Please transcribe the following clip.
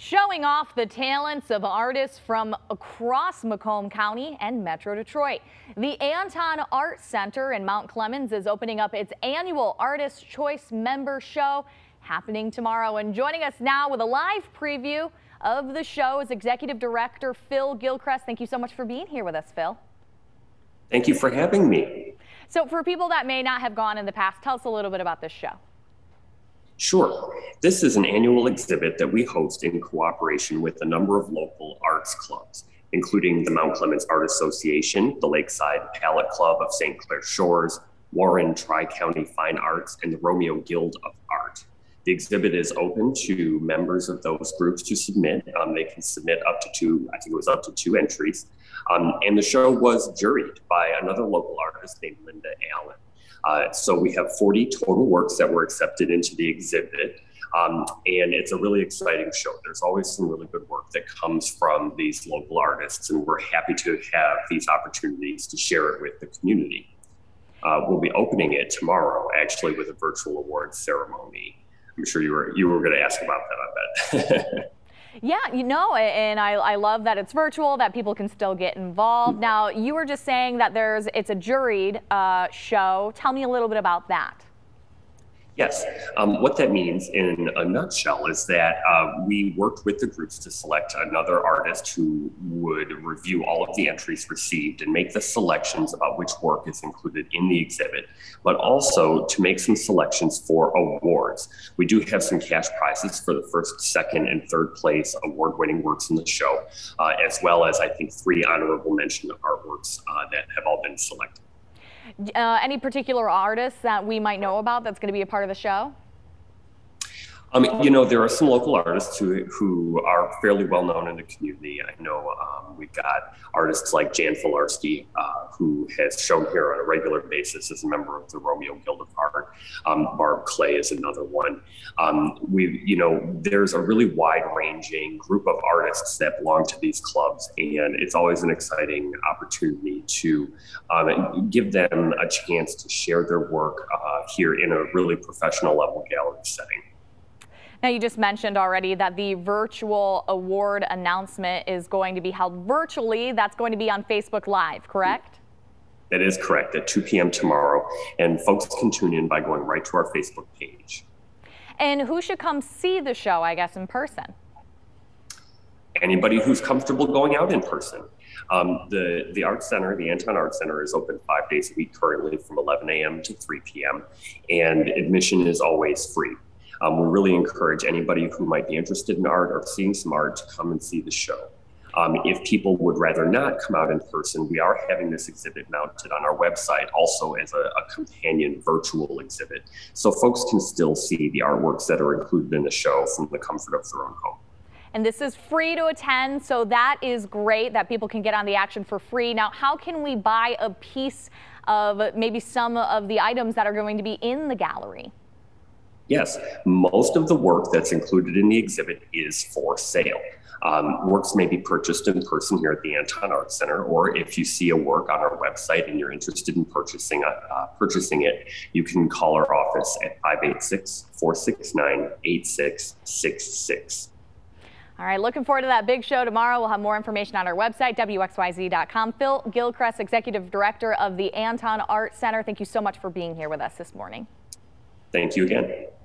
showing off the talents of artists from across Macomb County and Metro Detroit. The Anton Art Center in Mount Clemens is opening up its annual Artist Choice Member Show happening tomorrow. And joining us now with a live preview of the show is Executive Director Phil Gilchrist. Thank you so much for being here with us, Phil. Thank you for having me. So for people that may not have gone in the past, tell us a little bit about this show. Sure. This is an annual exhibit that we host in cooperation with a number of local arts clubs, including the Mount Clemens Art Association, the Lakeside Palette Club of St. Clair Shores, Warren Tri County Fine Arts, and the Romeo Guild of Art. The exhibit is open to members of those groups to submit. Um, they can submit up to two, I think it was up to two entries. Um, and the show was juried by another local artist named Linda Allen. Uh, so we have 40 total works that were accepted into the exhibit. Um, and it's a really exciting show. There's always some really good work that comes from these local artists, and we're happy to have these opportunities to share it with the community. Uh, we'll be opening it tomorrow, actually, with a virtual awards ceremony. I'm sure you were you were going to ask about that. I bet. Yeah, you know, and I, I love that it's virtual, that people can still get involved. Now, you were just saying that there's it's a juried uh, show. Tell me a little bit about that. Yes. Um, what that means in a nutshell is that uh, we worked with the groups to select another artist who would review all of the entries received and make the selections about which work is included in the exhibit, but also to make some selections for awards. We do have some cash prizes for the first, second, and third place award winning works in the show, uh, as well as, I think, three honorable mention artworks uh, that have all been selected. Uh, any particular artists that we might know about that's going to be a part of the show? Um, you know, there are some local artists who, who are fairly well known in the community. I know um, we've got artists like Jan Filarski, uh, who has shown here on a regular basis as a member of the Romeo Guild of Art. Um, Barb Clay is another one. Um, we, you know, there's a really wide-ranging group of artists that belong to these clubs, and it's always an exciting opportunity to um, give them a chance to share their work uh, here in a really professional level gallery setting. Now, you just mentioned already that the virtual award announcement is going to be held virtually. That's going to be on Facebook Live, correct? That is correct at 2 p.m. tomorrow. And folks can tune in by going right to our Facebook page. And who should come see the show, I guess, in person? Anybody who's comfortable going out in person. Um, the, the Art Center, the Anton Art Center, is open five days a week currently from 11 a.m. to 3 p.m. And admission is always free. Um, we really encourage anybody who might be interested in art or seeing some art to come and see the show. Um, if people would rather not come out in person, we are having this exhibit mounted on our website also as a, a, companion virtual exhibit. So folks can still see the artworks that are included in the show from the comfort of their own home. And this is free to attend, so that is great that people can get on the action for free. Now, how can we buy a piece of maybe some of the items that are going to be in the gallery? Yes, most of the work that's included in the exhibit is for sale. Um, works may be purchased in person here at the Anton Art Center, or if you see a work on our website and you're interested in purchasing, a, uh, purchasing it, you can call our office at 586 469 8666. All right, looking forward to that big show tomorrow. We'll have more information on our website, WXYZ.com. Phil Gilchrist, Executive Director of the Anton Art Center, thank you so much for being here with us this morning. Thank you again.